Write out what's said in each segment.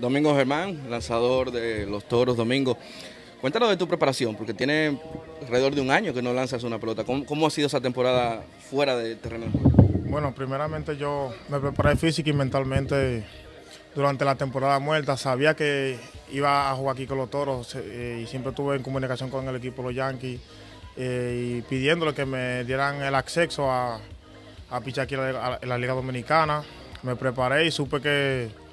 Domingo Germán, lanzador de los Toros Domingo. Cuéntanos de tu preparación, porque tiene alrededor de un año que no lanzas una pelota. ¿Cómo, ha sido esa temporada fuera terreno de juego? Bueno, primeramente yo me preparé física y mentalmente durante la temporada muerta. Sabía que iba a jugar aquí con los Toros eh, y siempre estuve en comunicación con el equipo los Yankees eh, y pidiéndole que me dieran el acceso a, a pichar aquí en la Liga Dominicana. Me preparé y supe que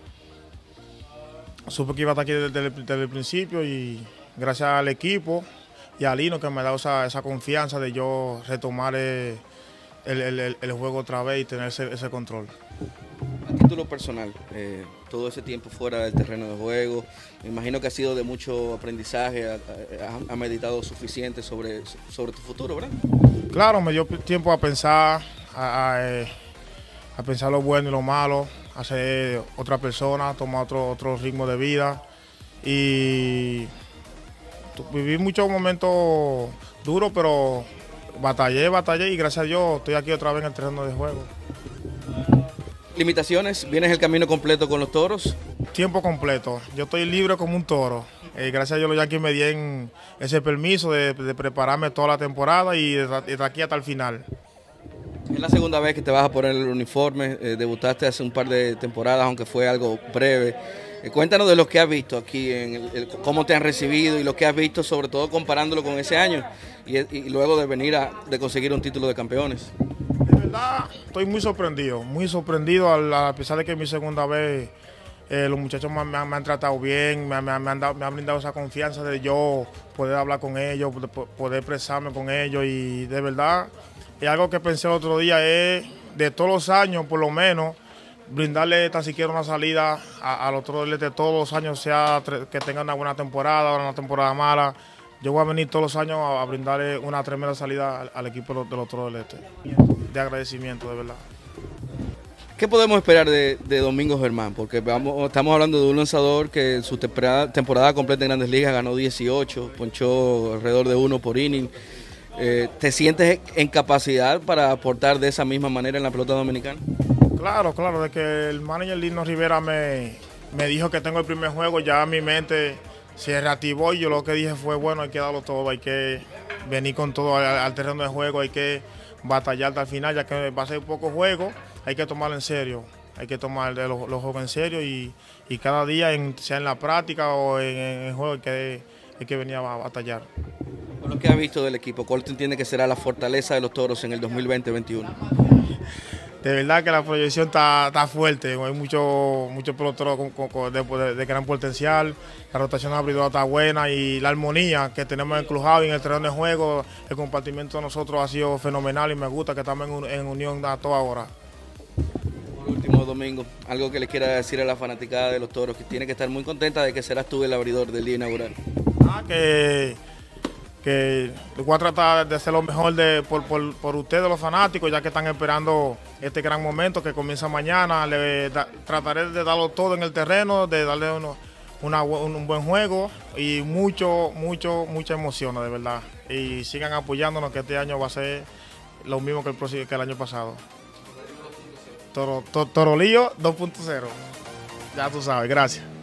supe que iba a estar aquí desde, el principio y gracias al equipo y a Lino que me ha dado esa, confianza de yo retomar el, juego otra vez y tener ese, control. A título personal, eh, todo ese tiempo fuera del terreno de juego, me imagino que ha sido de mucho aprendizaje, ha, meditado suficiente sobre, sobre tu futuro, ¿verdad? Claro, me dio tiempo a pensar, a, eh, a pensar lo bueno y lo malo, hacer otra persona, tomar otro, otro ritmo de vida y viví muchos momentos duros, pero batallé, batallé y gracias a Dios estoy aquí otra vez en el terreno de juego. ¿Limitaciones? ¿Vienes el camino completo con los toros? Tiempo completo. Yo estoy libre como un toro. Eh, gracias a Dios los Yankees me dieron ese permiso de, prepararme toda la temporada y de aquí hasta el final. Es la segunda vez que te vas a poner el uniforme, eh, debutaste hace un par de temporadas, aunque fue algo breve. Eh, cuéntanos de lo que has visto aquí, cómo te han recibido y lo que has visto, sobre todo comparándolo con ese año y, luego de venir a de conseguir un título de campeones. De verdad, estoy muy sorprendido, muy sorprendido a, pesar de que es mi segunda vez. Eh, los muchachos me, han tratado bien, me, han me, han brindado esa confianza de yo poder hablar con ellos, poder expresarme con ellos y de verdad y algo que pensé el otro día es, de todos los años, por lo menos, brindarle tan siquiera una salida a, los otros de todos los años, sea que tengan una buena temporada o una temporada mala. Yo voy a venir todos los años a, brindarle una tremenda salida al, equipo de los del este. De agradecimiento, de verdad. ¿Qué podemos esperar de, Domingo Germán? Porque estamos hablando de un lanzador que en su temporada completa en Grandes Ligas ganó 18, ponchó alrededor de uno por inning. Eh, ¿Te sientes en capacidad para aportar de esa misma manera en la pelota dominicana? Claro, claro, de que el manager Lino Rivera me, me dijo que tengo el primer juego, ya mi mente se reactivó y yo lo que dije fue, bueno, hay que darlo todo, hay que venir con todo al, terreno de juego, hay que batallar hasta el final, ya que va a ser poco juego, hay que tomarlo en serio, hay que tomar los, juegos en serio y, cada día, sea en la práctica o en, el juego, hay que, hay que venir a batallar lo que ha visto del equipo, ¿cuál entiende que será la fortaleza de los toros en el 2020-2021? De verdad que la proyección está, fuerte, hay muchos mucho peloteros de, gran potencial, la rotación abridora está buena y la armonía que tenemos en Clubhouse y en el terreno de juego, el compartimiento de nosotros ha sido fenomenal y me gusta que estamos en, unión a toda hora. Por último, Domingo, algo que le quiera decir a la fanaticada de los toros, que tiene que estar muy contenta de que serás tú el abridor del día inaugural. Ah, que que voy a tratar de hacer lo mejor de, por, ustedes los fanáticos, ya que están esperando este gran momento que comienza mañana. Trataré de darlo todo en el terreno, de darle un, buen juego y mucho, mucho, mucha emoción, de verdad. Y sigan apoyándonos que este año va a ser lo mismo que el, que el año pasado. Toro, Torolillo 2.0. Ya tú sabes, gracias.